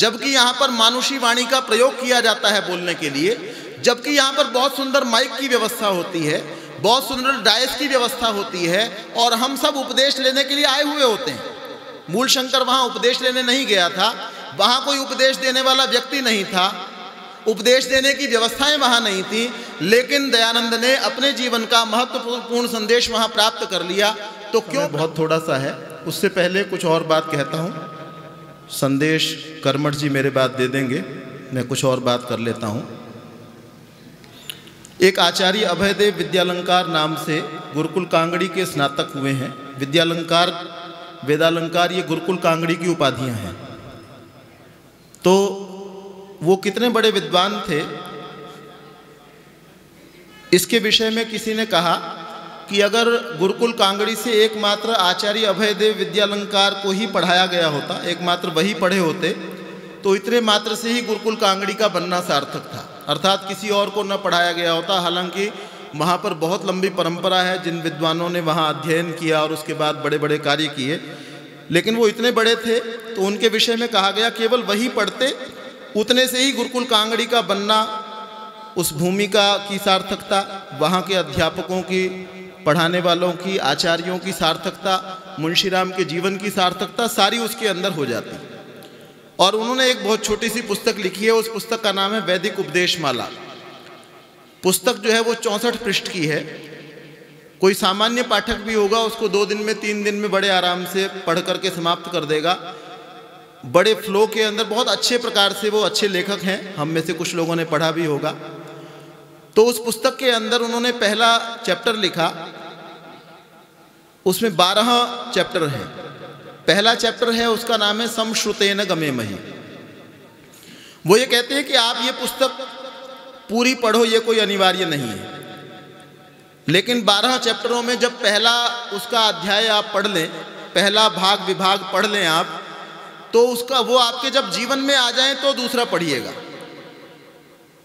जबकि यहाँ पर मानुषी वाणी का प्रयोग किया जाता है बोलने के लिए जबकि यहाँ पर बहुत सुंदर माइक की व्यवस्था होती है बहुत सुंदर डायस की व्यवस्था होती है और हम सब उपदेश लेने के लिए आए हुए होते हैं। मूल शंकर वहाँ उपदेश लेने नहीं गया था वहाँ कोई उपदेश देने वाला व्यक्ति नहीं था उपदेश देने की व्यवस्थाएँ वहाँ नहीं थी लेकिन दयानंद ने अपने जीवन का महत्वपूर्ण संदेश वहाँ प्राप्त कर लिया तो क्यों बहुत थोड़ा सा है उससे पहले कुछ और बात कहता हूँ। संदेश कर्मठ जी मेरे बात दे देंगे। मैं कुछ और बात कर लेता हूँ। एक आचार्य अभयदेव विद्यालंकार नाम से गुरुकुल कांगड़ी के स्नातक हुए हैं। विद्यालंकार, वेदालंकार, ये गुरुकुल कांगड़ी की उपाधियाँ हैं। तो वो कितने बड़े विद्वान थे? इसके विषय में किसी ने कहा कि अगर गुरुकुल कांगड़ी से एकमात्र आचार्य अभयदेव विद्यालंकार को ही पढ़ाया गया होता, एकमात्र वही पढ़े होते तो इतने मात्र से ही गुरुकुल कांगड़ी का बनना सार्थक था। अर्थात किसी और को न पढ़ाया गया होता, हालाँकि वहाँ पर बहुत लंबी परंपरा है, जिन विद्वानों ने वहाँ अध्ययन किया और उसके बाद बड़े बड़े कार्य किए, लेकिन वो इतने बड़े थे तो उनके विषय में कहा गया, केवल वही पढ़ते, उतने से ही गुरुकुल कांगड़ी का बनना, उस भूमिका की सार्थकता, वहाँ के अध्यापकों की पढ़ाने वालों की, आचार्यों की सार्थकता, मुंशीराम के जीवन की सार्थकता सारी उसके अंदर हो जाती। और उन्होंने एक बहुत छोटी सी पुस्तक लिखी है, उस पुस्तक का नाम है वैदिक उपदेश माला पुस्तक जो है वो चौंसठ पृष्ठ की है। कोई सामान्य पाठक भी होगा, उसको दो दिन में, तीन दिन में बड़े आराम से पढ़ करके समाप्त कर देगा। बड़े फ्लो के अंदर बहुत अच्छे प्रकार से वो अच्छे लेखक हैं, हम में से कुछ लोगों ने पढ़ा भी होगा। तो उस पुस्तक के अंदर उन्होंने पहला चैप्टर लिखा। उसमें बारह चैप्टर हैं। पहला चैप्टर है, उसका नाम है समश्रुतेन गमे मही वो ये कहते हैं कि आप ये पुस्तक पूरी पढ़ो, ये कोई अनिवार्य नहीं है। लेकिन बारह चैप्टरों में जब पहला उसका अध्याय आप पढ़ लें, पहला भाग विभाग पढ़ लें आप तो उसका वो आपके जब जीवन में आ जाए तो दूसरा पढ़िएगा।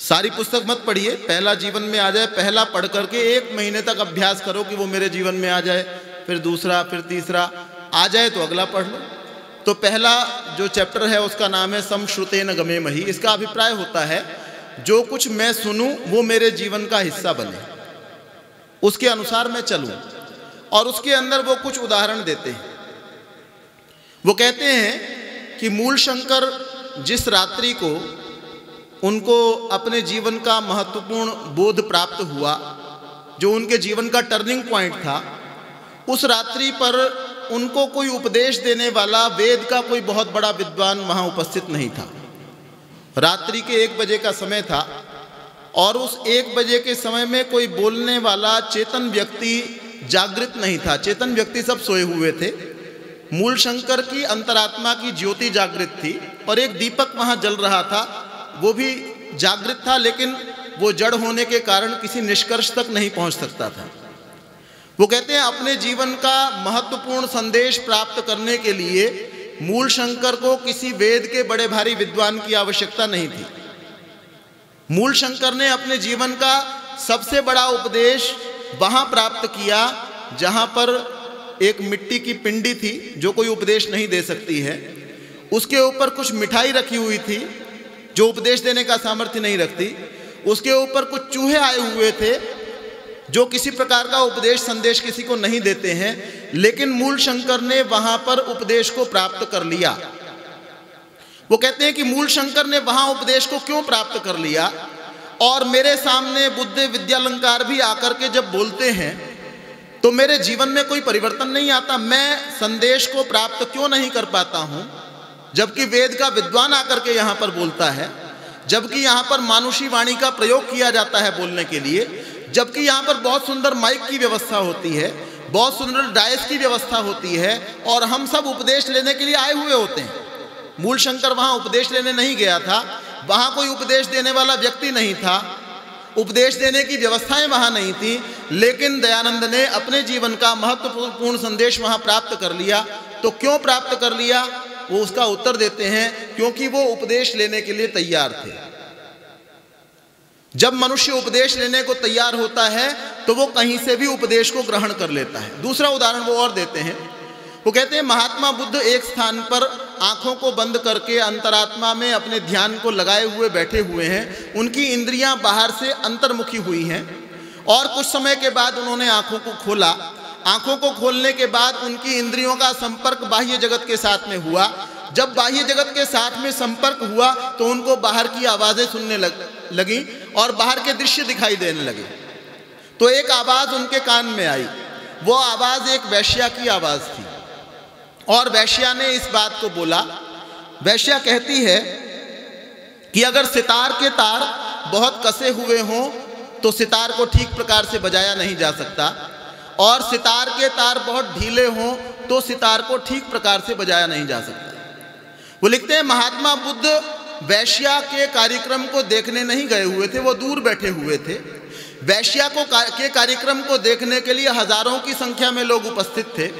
सारी पुस्तक मत पढ़िए, पहला जीवन में आ जाए, पहला पढ़ करके एक महीने तक अभ्यास करो कि वो मेरे जीवन में आ जाए, फिर दूसरा, फिर तीसरा, आ जाए तो अगला पढ़ लो। तो पहला जो चैप्टर है उसका नाम है समश्रुते न गमे मही। इसका अभिप्राय होता है, जो कुछ मैं सुनूं, वो मेरे जीवन का हिस्सा बने। उसके अनुसार मैं चलूँ, और उसके अंदर वो कुछ उदाहरण देते हैं। वो कहते हैं कि मूल शंकर जिस रात्रि को उनको अपने जीवन का महत्वपूर्ण बोध प्राप्त हुआ, जो उनके जीवन का टर्निंग पॉइंट था। उस रात्रि पर उनको कोई उपदेश देने वाला वेद का कोई बहुत बड़ा विद्वान वहाँ उपस्थित नहीं था। रात्रि के एक बजे का समय था और उस एक बजे के समय में कोई बोलने वाला चेतन व्यक्ति जागृत नहीं था। चेतन व्यक्ति सब सोए हुए थे। मूल शंकर की अंतरात्मा की ज्योति जागृत थी और एक दीपक वहाँ जल रहा था। वो भी जागृत था, लेकिन वो जड़ होने के कारण किसी निष्कर्ष तक नहीं पहुँच सकता था। वो कहते हैं, अपने जीवन का महत्वपूर्ण संदेश प्राप्त करने के लिए मूल शंकर को किसी वेद के बड़े भारी विद्वान की आवश्यकता नहीं थी। मूल शंकर ने अपने जीवन का सबसे बड़ा उपदेश वहाँ प्राप्त किया, जहाँ पर एक मिट्टी की पिंडी थी, जो कोई उपदेश नहीं दे सकती है। उसके ऊपर कुछ मिठाई रखी हुई थी जो उपदेश देने का सामर्थ्य नहीं रखती, उसके ऊपर कुछ चूहे आए हुए थे, जो किसी प्रकार का उपदेश संदेश किसी को नहीं देते हैं, लेकिन मूल शंकर ने वहाँ पर उपदेश को प्राप्त कर लिया। वो कहते हैं कि मूल शंकर ने वहाँ उपदेश को क्यों प्राप्त कर लिया? और मेरे सामने बुद्ध विद्यालंकार भी आकर के जब बोलते हैं तो मेरे जीवन में कोई परिवर्तन नहीं आता, मैं संदेश को प्राप्त क्यों नहीं कर पाता हूँ? जबकि वेद का विद्वान आकर के यहाँ पर बोलता है, जबकि यहाँ पर मानुषी वाणी का प्रयोग किया जाता है बोलने के लिए, जबकि यहाँ पर बहुत सुंदर माइक की व्यवस्था होती है, बहुत सुंदर डायस की व्यवस्था होती है, और हम सब उपदेश लेने के लिए आए हुए होते हैं। मूल शंकर वहाँ उपदेश लेने नहीं गया था, वहाँ कोई उपदेश देने वाला व्यक्ति नहीं था, उपदेश देने की व्यवस्थाएँ वहाँ नहीं थी, लेकिन दयानंद ने अपने जीवन का महत्वपूर्ण संदेश वहाँ प्राप्त कर लिया तो क्यों प्राप्त कर लिया? वो उसका उत्तर देते हैं, क्योंकि वो उपदेश लेने के लिए तैयार थे। जब मनुष्य उपदेश लेने को तैयार होता है तो वो कहीं से भी उपदेश को ग्रहण कर लेता है। दूसरा उदाहरण वो और देते हैं। वो कहते हैं, महात्मा बुद्ध एक स्थान पर आँखों को बंद करके अंतरात्मा में अपने ध्यान को लगाए हुए बैठे हुए हैं। उनकी इंद्रियाँ बाहर से अंतर्मुखी हुई हैं और कुछ समय के बाद उन्होंने आँखों को खोला। आँखों को खोलने के बाद उनकी इंद्रियों का संपर्क बाह्य जगत के साथ में हुआ। जब बाह्य जगत के साथ में संपर्क हुआ तो उनको बाहर की आवाज़ें सुनने लग, लगी और बाहर के दृश्य दिखाई देने लगे। तो एक आवाज़ उनके कान में आई। वो आवाज़ एक वैश्या की आवाज़ थी। और वैश्या ने इस बात को बोला, वैश्या कहती है कि अगर सितार के तार बहुत कसे हुए हों तो सितार को ठीक प्रकार से बजाया नहीं जा सकता। और सितार के तार बहुत ढीले हों तो सितार को ठीक प्रकार से बजाया नहीं जा सकता। वो लिखते हैं, महात्मा बुद्ध वैश्या के कार्यक्रम को देखने नहीं गए हुए थे, वो दूर बैठे हुए थे। वैश्या को के कार्यक्रम को देखने के लिए हज़ारों की संख्या में लोग उपस्थित थे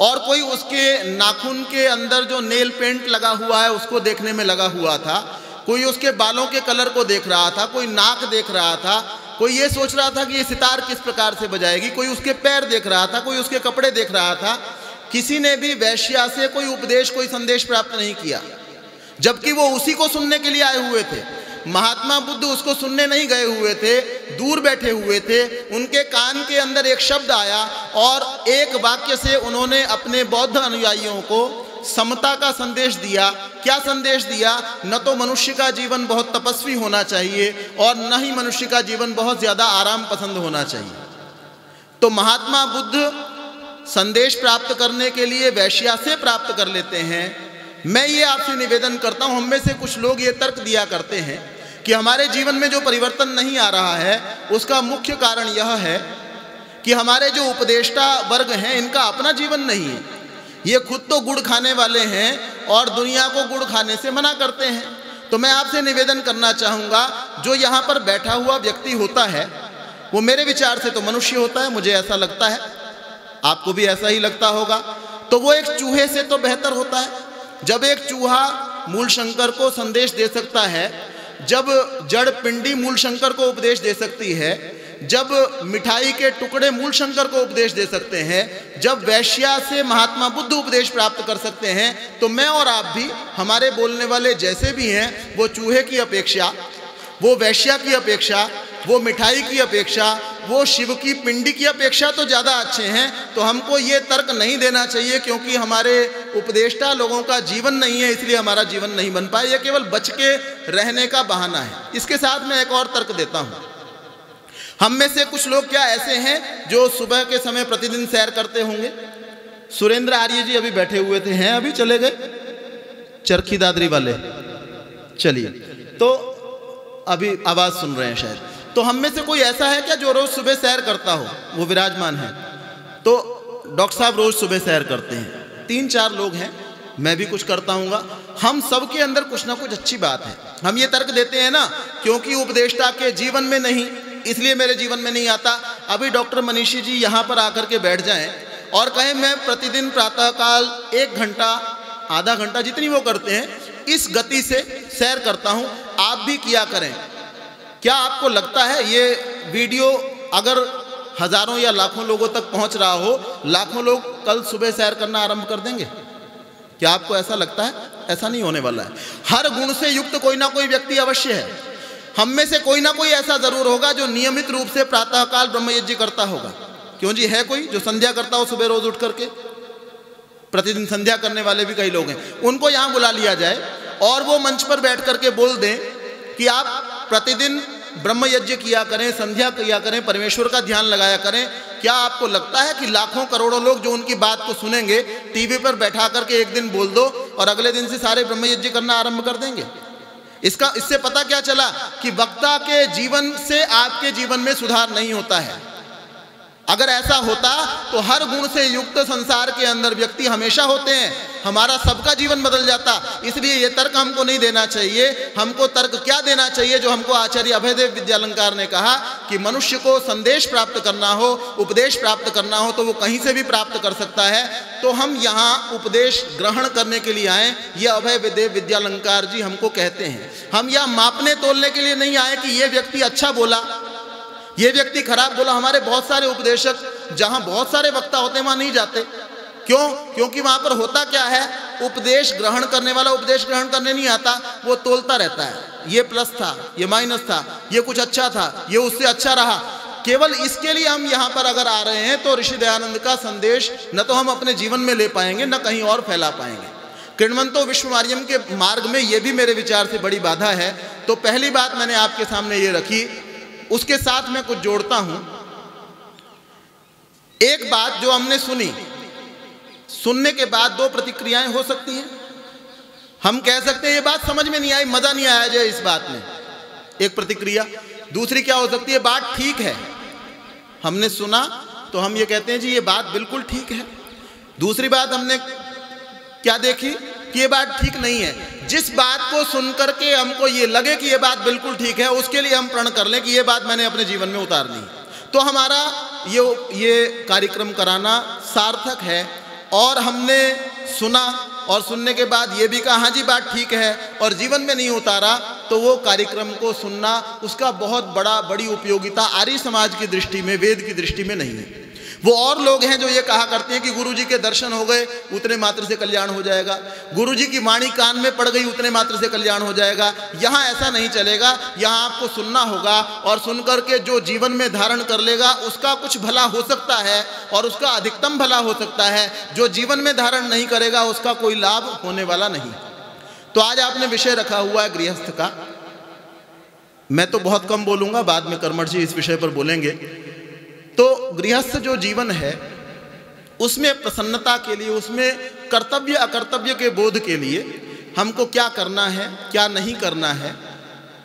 और कोई उसके नाखून के अंदर जो नेल पेंट लगा हुआ है, उसको देखने में लगा हुआ था। कोई उसके बालों के कलर को देख रहा था, कोई नाक देख रहा था कोई ये सोच रहा था कि ये सितार किस प्रकार से बजाएगी? कोई उसके पैर देख रहा था, कोई उसके कपड़े देख रहा था? किसी ने भी वैश्या से कोई उपदेश, कोई संदेश प्राप्त नहीं किया। जबकि वो उसी को सुनने के लिए आए हुए थे। महात्मा बुद्ध उसको सुनने नहीं गए हुए थे, दूर बैठे हुए थे। उनके कान के अंदर एक शब्द आया और एक वाक्य से उन्होंने अपने बौद्ध अनुयायियों को समता का संदेश दिया। क्या संदेश दिया? न तो मनुष्य का जीवन बहुत तपस्वी होना चाहिए और न ही मनुष्य का जीवन बहुत ज़्यादा आराम पसंद होना चाहिए। तो महात्मा बुद्ध संदेश प्राप्त करने के लिए वैश्या से प्राप्त कर लेते हैं। मैं ये आपसे निवेदन करता हूँ, हम से कुछ लोग ये तर्क दिया करते हैं कि हमारे जीवन में जो परिवर्तन नहीं आ रहा है, उसका मुख्य कारण यह है कि हमारे जो उपदेष्टा वर्ग हैं, इनका अपना जीवन नहीं है। ये खुद तो गुड़ खाने वाले हैं और दुनिया को गुड़ खाने से मना करते हैं। तो मैं आपसे निवेदन करना चाहूँगा, जो यहाँ पर बैठा हुआ व्यक्ति होता है, वो मेरे विचार से तो मनुष्य होता है, मुझे ऐसा लगता है। आपको भी ऐसा ही लगता होगा। तो वो एक चूहे से तो बेहतर होता है। जब एक चूहा मूल शंकर को संदेश दे सकता है, जब जड़ पिंडी मूल शंकर को उपदेश दे सकती है जब मिठाई के टुकड़े मूल शंकर को उपदेश दे सकते हैं, जब वैश्या से महात्मा बुद्ध उपदेश प्राप्त कर सकते हैं तो मैं और आप भी, हमारे बोलने वाले जैसे भी हैं, वो चूहे की अपेक्षा, वो वैश्या की अपेक्षा, वो मिठाई की अपेक्षा, वो शिव की पिंडी की अपेक्षा तो ज़्यादा अच्छे हैं तो हमको ये तर्क नहीं देना चाहिए क्योंकि हमारे उपदेष्टा लोगों का जीवन नहीं है, इसलिए हमारा जीवन नहीं बन पाए यह केवल बच के रहने का बहाना है। इसके साथ मैं एक और तर्क देता हूँ। हम में से कुछ लोग क्या ऐसे हैं जो सुबह के समय प्रतिदिन सैर करते होंगे? सुरेंद्र आर्य जी अभी बैठे हुए थे, हैं अभी चले गए? चरखी दादरी वाले। चलिए। तो अभी आवाज़ सुन रहे हैं शायद। तो हम में से कोई ऐसा है क्या जो रोज़ सुबह सैर करता हो? वो विराजमान है। तो डॉक्टर साहब रोज़ सुबह सैर करते हैं। तीन चार लोग हैं। मैं भी कुछ करता हूँ हम सब के अंदर कुछ ना कुछ अच्छी बात है। हम ये तर्क देते हैं ना, क्योंकि उपदेष्टा के जीवन में नहीं इसलिए मेरे जीवन में नहीं आता। अभी डॉक्टर मनीषी जी यहाँ पर आकर के बैठ जाएँ और कहें, मैं प्रतिदिन प्रातःकाल एक घंटा, आधा घंटा जितनी वो करते हैं, इस गति से सैर करता हूँ। आप भी किया करें। क्या आपको लगता है ये वीडियो अगर हज़ारों या लाखों लोगों तक पहुँच रहा हो, लाखों लोग कल सुबह सैर करना आरंभ कर देंगे? क्या आपको ऐसा लगता है? ऐसा नहीं होने वाला है। हर गुण से युक्त कोई ना कोई व्यक्ति अवश्य है। हम में से कोई ना कोई ऐसा ज़रूर होगा जो नियमित रूप से प्रातःकाल ब्रह्मयज्ञ करता होगा। क्यों जी? है कोई जो संध्या करता हो सुबह रोज उठ करके प्रतिदिन संध्या करने वाले भी कई लोग हैं। उनको यहाँ बुला लिया जाए और वो मंच पर बैठ करके बोल दें कि आप प्रतिदिन ब्रह्म यज्ञ किया करें, संध्या किया करें, परमेश्वर का ध्यान लगाया करें। क्या आपको लगता है कि लाखों करोड़ों लोग जो उनकी बात को सुनेंगे, टीवी पर बैठा करके एक दिन बोल दो और अगले दिन से सारे ब्रह्म यज्ञ करना आरंभ कर देंगे? इसका, इससे पता क्या चला कि वक्ता के जीवन से आपके जीवन में सुधार नहीं होता है। अगर ऐसा होता तो हर गुण से युक्त संसार के अंदर व्यक्ति हमेशा होते हैं। हमारा सबका जीवन बदल जाता। इसलिए ये तर्क हमको नहीं देना चाहिए। हमको तर्क क्या देना चाहिए जो हमको आचार्य अभयदेव विद्यालंकार ने कहा कि मनुष्य को संदेश प्राप्त करना हो, उपदेश प्राप्त करना हो तो वो कहीं से भी प्राप्त कर सकता है। तो हम यहाँ उपदेश ग्रहण करने के लिए आए। ये अभय देव विद्यालंकार जी हमको कहते हैं। हम यह मापने तोलने के लिए नहीं आए कि ये व्यक्ति अच्छा बोला। ये व्यक्ति खराब बोला, हमारे बहुत सारे उपदेशक, जहाँ बहुत सारे वक्ता होते हैं, वहाँ नहीं जाते। क्यों? क्योंकि वहाँ पर होता क्या है? उपदेश ग्रहण करने वाला उपदेश ग्रहण करने नहीं आता, वो तोलता रहता है। ये प्लस था, ये माइनस था, ये कुछ अच्छा था, ये उससे अच्छा रहा। केवल इसके लिए हम यहाँ पर अगर आ रहे हैं तो ऋषि दयानंद का संदेश न तो हम अपने जीवन में ले पाएँगे, न कहीं और फैला पाएँगे। किणवंतो विश्व मार्यम के मार्ग में ये भी मेरे विचार से बड़ी बाधा है। तो पहली बात मैंने आपके सामने ये रखी उसके साथ मैं कुछ जोड़ता हूँ। एक बात जो हमने सुनी, सुनने के बाद दो प्रतिक्रियाएँ हो सकती हैं। हम कह सकते हैं, ये बात समझ में नहीं आई, मज़ा नहीं आया जाए इस बात में। एक प्रतिक्रिया, दूसरी क्या हो सकती है बात ठीक है। हमने सुना तो हम ये कहते हैं, जी, ये बात बिल्कुल ठीक है। दूसरी बात हमने क्या देखी, कि ये बात ठीक नहीं है। जिस बात को सुनकर के हमको ये लगे कि ये बात बिल्कुल ठीक है, उसके लिए हम प्रण कर लें कि ये बात मैंने अपने जीवन में उतारनी। तो हमारा ये ये कार्यक्रम कराना सार्थक है और हमने सुना और सुनने के बाद ये भी कहा हाँ जी, बात ठीक है। और जीवन में नहीं उतारा तो वो कार्यक्रम को सुनना उसका बहुत बड़ा, बड़ी उपयोगिता आर्य समाज की दृष्टि में, वेद की दृष्टि में नहीं है। वो और लोग हैं जो ये कहा करते हैं कि गुरु जी के दर्शन हो गए, उतने मात्र से कल्याण हो जाएगा। गुरु जी की वाणी कान में पड़ गई, उतने मात्र से कल्याण हो जाएगा। यहाँ ऐसा नहीं चलेगा, यहाँ आपको सुनना होगा और सुन करके जो जीवन में धारण कर लेगा, उसका कुछ भला हो सकता है और उसका अधिकतम भला हो सकता है। जो जीवन में धारण नहीं करेगा, उसका कोई लाभ होने वाला नहीं। तो आज आपने विषय रखा हुआ है गृहस्थ का। मैं तो बहुत कम बोलूँगा, बाद में कर्मठ जी इस विषय पर बोलेंगे। तो गृहस्थ जो जीवन है, उसमें प्रसन्नता के लिए, उसमें कर्तव्य अकर्तव्य के बोध के लिए हमको क्या करना है, क्या नहीं करना है,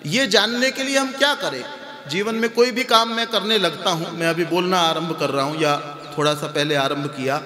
ये जानने के लिए हम क्या करें? जीवन में कोई भी काम मैं करने लगता हूँ, मैं अभी बोलना आरंभ कर रहा हूँ या थोड़ा सा पहले आरंभ किया